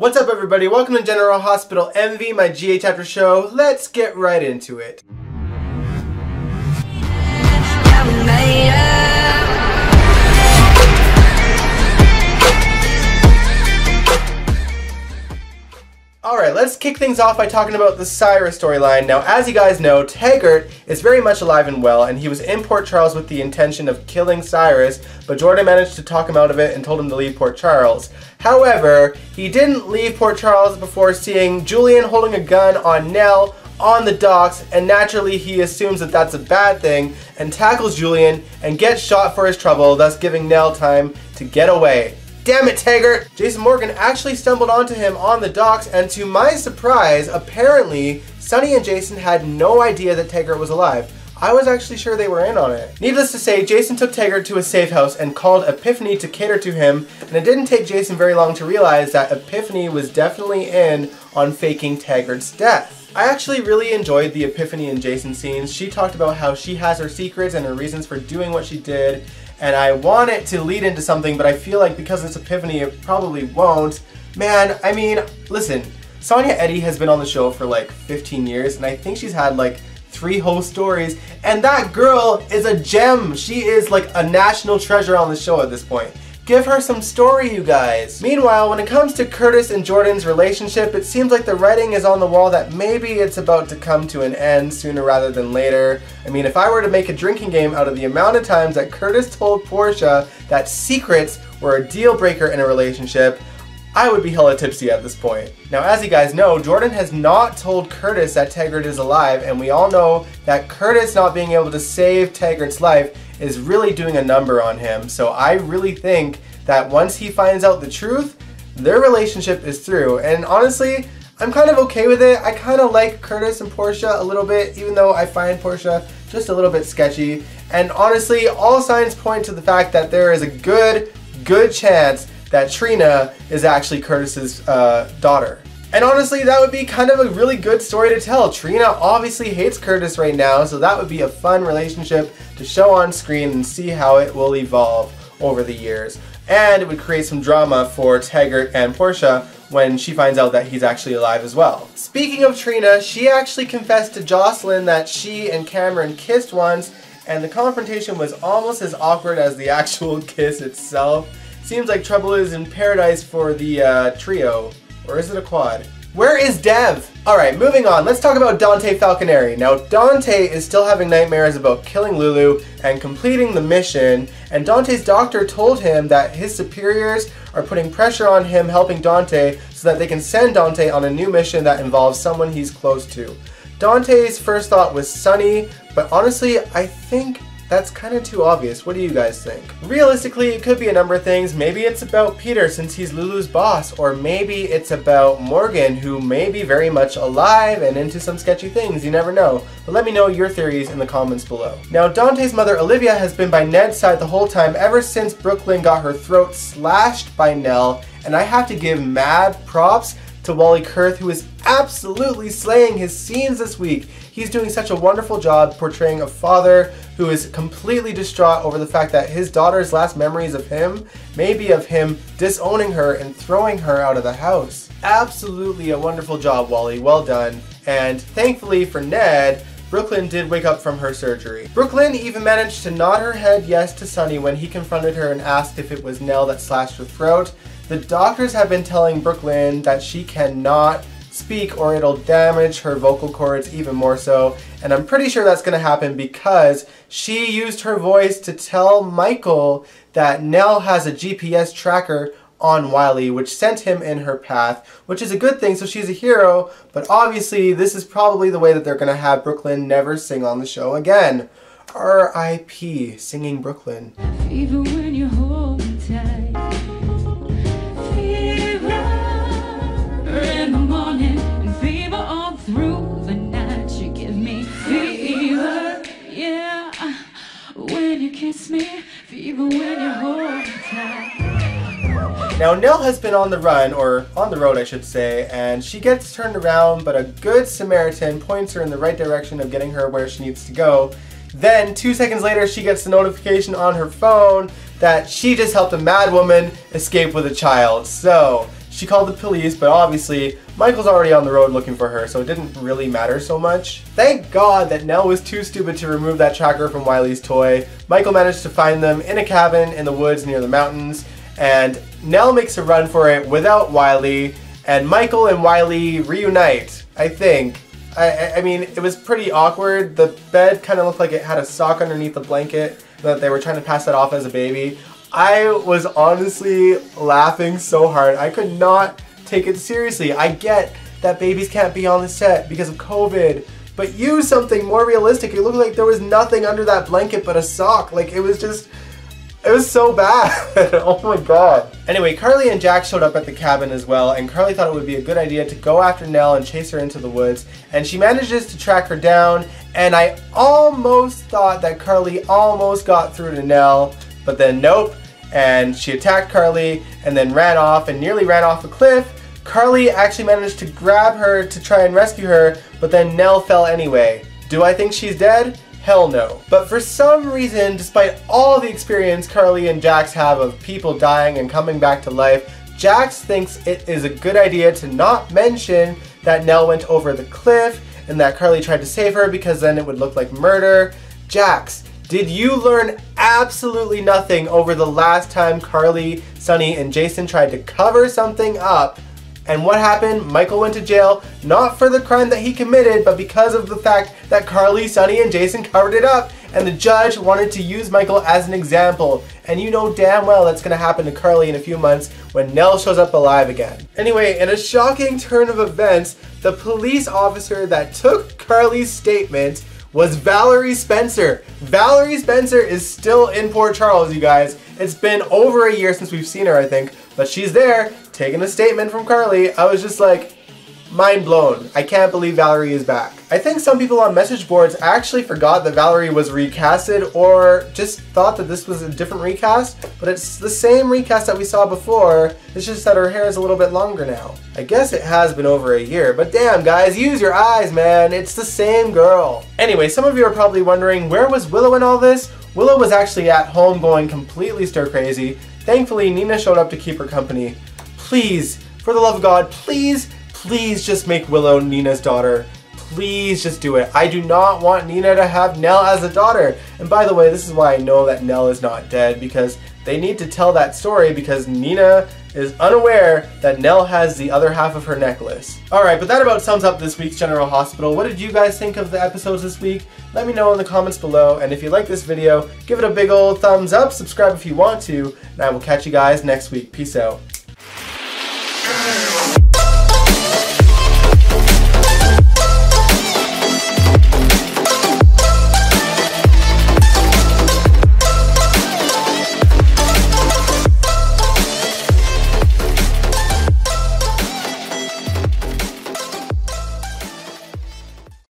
What's up everybody? Welcome to General Hospital Envy, my GH after show. Let's get right into it. Alright, let's kick things off by talking about the Cyrus storyline. Now, as you guys know, Taggart is very much alive and well, and he was in Port Charles with the intention of killing Cyrus, but Jordan managed to talk him out of it and told him to leave Port Charles. However, he didn't leave Port Charles before seeing Julian holding a gun on Nelle on the docks, and naturally he assumes that that's a bad thing, and tackles Julian and gets shot for his trouble, thus giving Nelle time to get away. Damn it, Taggart! Jason Morgan actually stumbled onto him on the docks, and to my surprise, apparently, Sonny and Jason had no idea that Taggart was alive. I was actually sure they were in on it. Needless to say, Jason took Taggart to a safe house and called Epiphany to cater to him, and it didn't take Jason very long to realize that Epiphany was definitely in on faking Taggart's death. I actually really enjoyed the Epiphany and Jason scenes. She talked about how she has her secrets and her reasons for doing what she did, and I want it to lead into something, but I feel like because it's Epiphany, it probably won't. Man, I mean, listen, Sonya Eddy has been on the show for like 15 years, and I think she's had like three whole stories, and that girl is a gem. She is like a national treasure on the show at this point. Give her some story, you guys. Meanwhile, when it comes to Curtis and Jordan's relationship, it seems like the writing is on the wall that maybe it's about to come to an end sooner rather than later. I mean, if I were to make a drinking game out of the amount of times that Curtis told Portia that secrets were a deal breaker in a relationship, I would be hella tipsy at this point. Now, as you guys know, Jordan has not told Curtis that Taggart is alive, and we all know that Curtis not being able to save Taggart's life is really doing a number on him. So I really think that once he finds out the truth, their relationship is through. And honestly, I'm kind of okay with it. I kind of like Curtis and Portia a little bit, even though I find Portia just a little bit sketchy. And honestly, all signs point to the fact that there is a good, good chance that Trina is actually Curtis's uh, daughter. And honestly, that would be kind of a really good story to tell. Trina obviously hates Curtis right now, so that would be a fun relationship to show on screen and see how it will evolve over the years. And it would create some drama for Taggart and Portia when she finds out that he's actually alive as well. Speaking of Trina, she actually confessed to Jocelyn that she and Cameron kissed once, and the confrontation was almost as awkward as the actual kiss itself. Seems like trouble is in paradise for the uh, trio. Or is it a quad? Where is Dev? Alright, moving on. Let's talk about Dante Falconeri. Now, Dante is still having nightmares about killing Lulu and completing the mission, and Dante's doctor told him that his superiors are putting pressure on him helping Dante so that they can send Dante on a new mission that involves someone he's close to. Dante's first thought was Sonny, but honestly, I think that's kind of too obvious. What do you guys think? Realistically, it could be a number of things. Maybe it's about Peter since he's Lulu's boss, or maybe it's about Morgan who may be very much alive and into some sketchy things. You never know. But let me know your theories in the comments below. Now, Dante's mother Olivia has been by Ned's side the whole time ever since Brook Lynn got her throat slashed by Nelle, and I have to give mad props to Wally Kurth, who is absolutely slaying his scenes this week. He's doing such a wonderful job portraying a father who is completely distraught over the fact that his daughter's last memories of him may be of him disowning her and throwing her out of the house. Absolutely a wonderful job, Wally. Well done. And thankfully for Ned, Brook Lynn did wake up from her surgery. Brook Lynn even managed to nod her head yes to Sonny when he confronted her and asked if it was Nelle that slashed her throat. The doctors have been telling Brook Lynn that she cannot speak or it'll damage her vocal cords even more so. And I'm pretty sure that's going to happen because she used her voice to tell Michael that Nelle has a GPS tracker on Wiley, which sent him in her path, which is a good thing, so she's a hero, but obviously this is probably the way that they're going to have Brook Lynn never sing on the show again. R.I.P. Singing Brook Lynn. Now Nelle has been on the run, or on the road I should say, and she gets turned around, but a good Samaritan points her in the right direction of getting her where she needs to go. Then, two seconds later, she gets the notification on her phone that she just helped a mad woman escape with a child. So, she called the police, but obviously Michael's already on the road looking for her, so it didn't really matter so much. Thank God that Nelle was too stupid to remove that tracker from Wiley's toy. Michael managed to find them in a cabin in the woods near the mountains, and Nelle makes a run for it without Wiley, and Michael and Wiley reunite, I think. I, I mean, it was pretty awkward. The bed kind of looked like it had a sock underneath the blanket, that they were trying to pass that off as a baby. I was honestly laughing so hard. I could not take it seriously. I get that babies can't be on the set because of COVID, but use something more realistic. It looked like there was nothing under that blanket but a sock. Like it was just, it was so bad. oh my god. Anyway, Carly and Jax showed up at the cabin as well, and Carly thought it would be a good idea to go after Nelle and chase her into the woods, and she manages to track her down, and I almost thought that Carly almost got through to Nelle, but then nope, and she attacked Carly and then ran off and nearly ran off a cliff. Carly actually managed to grab her to try and rescue her, but then Nelle fell anyway. Do I think she's dead? Hell no. But for some reason, despite all the experience Carly and Jax have of people dying and coming back to life, Jax thinks it is a good idea to not mention that Nelle went over the cliff and that Carly tried to save her because then it would look like murder. Jax, did you learn absolutely nothing over the last time Carly, Sonny, and Jason tried to cover something up? And what happened? Michael went to jail, not for the crime that he committed, but because of the fact that Carly, Sonny, and Jason covered it up. And the judge wanted to use Michael as an example. And you know damn well that's gonna happen to Carly in a few months when Nelle shows up alive again. Anyway, in a shocking turn of events, the police officer that took Carly's statement was Valerie Spencer. Valerie Spencer is still in Port Charles, you guys. It's been over a year since we've seen her, I think, but she's there, taking a statement from Carly. I was just like, mind blown. I can't believe Valerie is back. I think some people on message boards actually forgot that Valerie was recasted or just thought that this was a different recast, but it's the same recast that we saw before, it's just that her hair is a little bit longer now. I guess it has been over a year, but damn guys, use your eyes man, it's the same girl. Anyway, some of you are probably wondering, where was Willow in all this? Willow was actually at home going completely stir crazy. Thankfully, Nina showed up to keep her company. Please, for the love of God, please please just make Willow Nina's daughter. Please just do it. I do not want Nina to have Nelle as a daughter. And by the way, this is why I know that Nelle is not dead because they need to tell that story because Nina is unaware that Nelle has the other half of her necklace. Alright, but that about sums up this week's General Hospital. What did you guys think of the episodes this week? Let me know in the comments below, and if you like this video, give it a big old thumbs up, subscribe if you want to, and I will catch you guys next week. Peace out.